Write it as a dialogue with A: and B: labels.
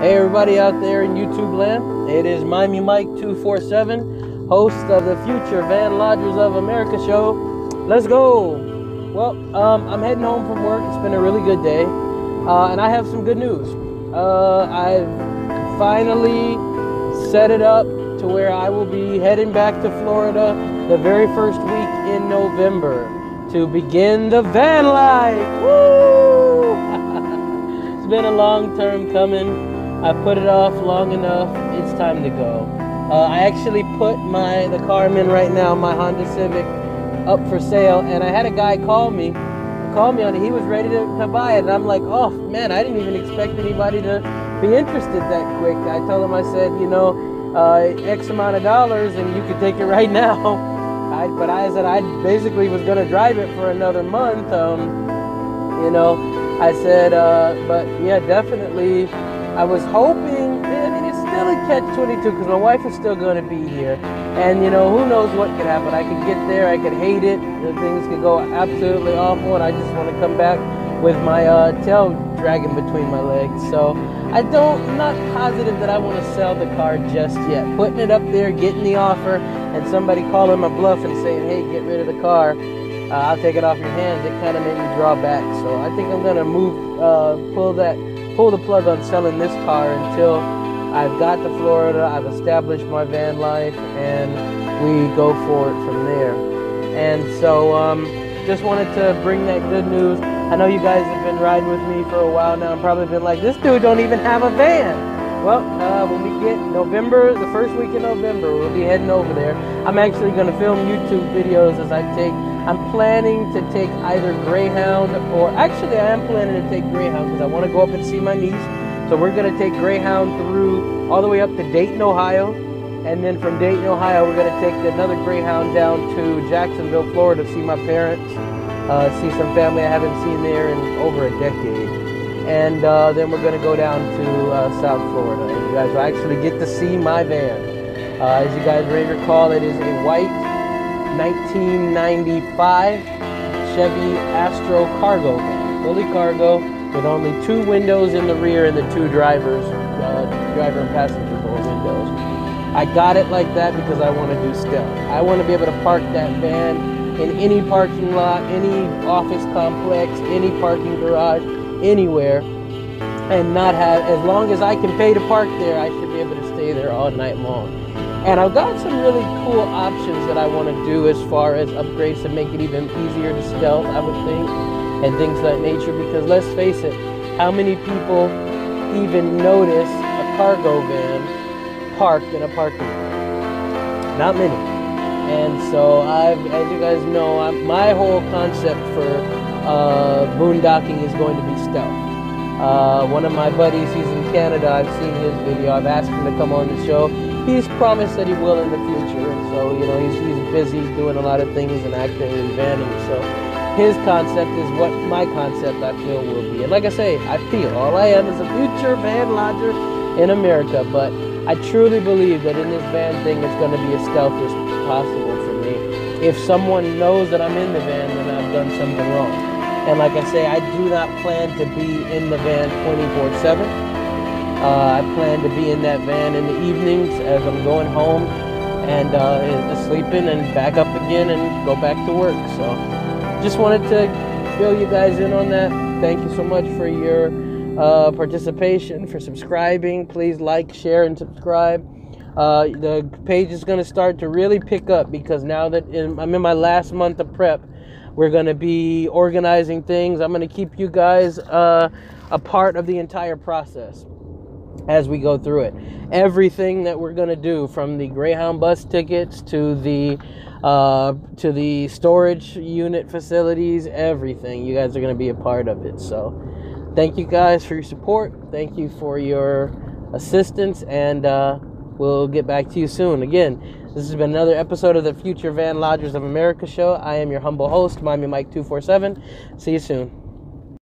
A: Hey, everybody out there in YouTube land. It is Miami Mike 247, host of the Future Van Lodgers of America show. Let's go. Well, um, I'm heading home from work. It's been a really good day. Uh, and I have some good news. Uh, I've finally set it up to where I will be heading back to Florida the very first week in November to begin the van life. Woo! it's been a long term coming. I put it off long enough. It's time to go. Uh, I actually put my the car I'm in right now, my Honda Civic, up for sale, and I had a guy call me, call me on it. He was ready to, to buy it, and I'm like, oh man, I didn't even expect anybody to be interested that quick. I told him, I said, you know, uh, X amount of dollars, and you could take it right now. I, but I said I basically was going to drive it for another month. Um, you know, I said, uh, but yeah, definitely. I was hoping. I mean, it's still a catch-22 because my wife is still going to be here, and you know, who knows what could happen. I could get there, I could hate it, things could go absolutely awful, and I just want to come back with my uh, tail dragging between my legs. So I don't, I'm not positive that I want to sell the car just yet. Putting it up there, getting the offer, and somebody calling my bluff and saying, hey, get rid of the car, uh, I'll take it off your hands, it kind of made me draw back. So I think I'm going to move, uh, pull that, pull the plug on selling this car until I've got to Florida, I've established my van life, and we go for it from there. And so, um, just wanted to bring that good news. I know you guys have been riding with me for a while now probably been like, this dude don't even have a van. Well, uh, when we get November, the first week in November, we'll be heading over there. I'm actually going to film YouTube videos as I take. I'm planning to take either Greyhound or actually I am planning to take Greyhound because I want to go up and see my niece. So we're going to take Greyhound through all the way up to Dayton, Ohio. And then from Dayton, Ohio, we're going to take another Greyhound down to Jacksonville, Florida to see my parents, uh, see some family I haven't seen there in over a decade. And uh, then we're going to go down to uh, South Florida. And you guys will actually get to see my van. Uh, as you guys may recall, it is a white 1995 Chevy Astro cargo van, fully cargo, with only two windows in the rear and the two drivers, uh, driver and passenger door windows. I got it like that because I want to do stealth. I want to be able to park that van in any parking lot, any office complex, any parking garage, anywhere, and not have, as long as I can pay to park there, I should be able to stay there all night long. And I've got some really cool options that I want to do as far as upgrades to make it even easier to stealth, I would think, and things of that nature. Because let's face it, how many people even notice a cargo van parked in a parking lot? Not many. And so I've, as you guys know, I'm, my whole concept for uh, boondocking is going to be stealth. Uh, one of my buddies, he's in Canada. I've seen his video. I've asked him to come on the show. He's promised that he will in the future. And so, you know, he's, he's busy doing a lot of things and actively vanning. So his concept is what my concept I feel will be. And like I say, I feel all I am is a future van lodger in America. But I truly believe that in this van thing, it's going to be as stealth as possible for me. If someone knows that I'm in the van, then I've done something wrong. And like I say, I do not plan to be in the van 24 7. Uh, I plan to be in that van in the evenings as I'm going home and uh, sleeping and back up again and go back to work. So just wanted to fill you guys in on that. Thank you so much for your uh, participation, for subscribing. Please like, share, and subscribe. Uh, the page is going to start to really pick up because now that in, I'm in my last month of prep, we're going to be organizing things. I'm going to keep you guys uh, a part of the entire process as we go through it. Everything that we're going to do, from the Greyhound bus tickets to the uh, to the storage unit facilities, everything. You guys are going to be a part of it. So, thank you guys for your support. Thank you for your assistance, and uh, we'll get back to you soon. Again, this has been another episode of the Future Van Lodgers of America show. I am your humble host, Miami Mike two four seven. See you soon.